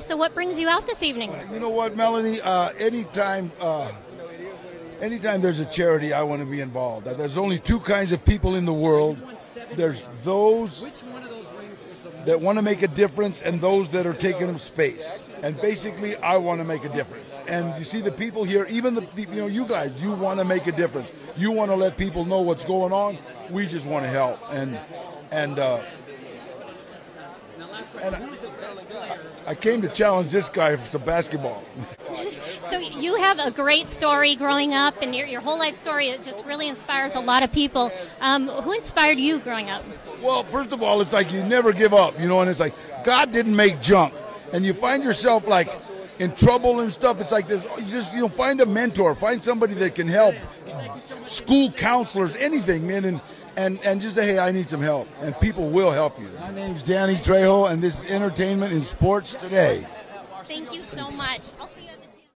So, what brings you out this evening? You know what, Melanie? Uh, anytime, uh, anytime there's a charity, I want to be involved. There's only two kinds of people in the world. There's those that want to make a difference and those that are taking up space. And basically, I want to make a difference. And you see the people here, even the you know you guys, you want to make a difference. You want to let people know what's going on. We just want to help. And and uh, and I, I came to challenge this guy for some basketball. So you have a great story growing up, and your, your whole life story it just really inspires a lot of people. Um, who inspired you growing up? Well, first of all, it's like you never give up, you know, and it's like God didn't make junk, and you find yourself like in trouble and stuff. It's like there's you just you know find a mentor, find somebody that can help, school counselors, anything, man, and and and just say, hey, I need some help, and people will help you. My name's Danny Trejo, and this is Entertainment in Sports Today. Thank you so much. I'll see you at the gym.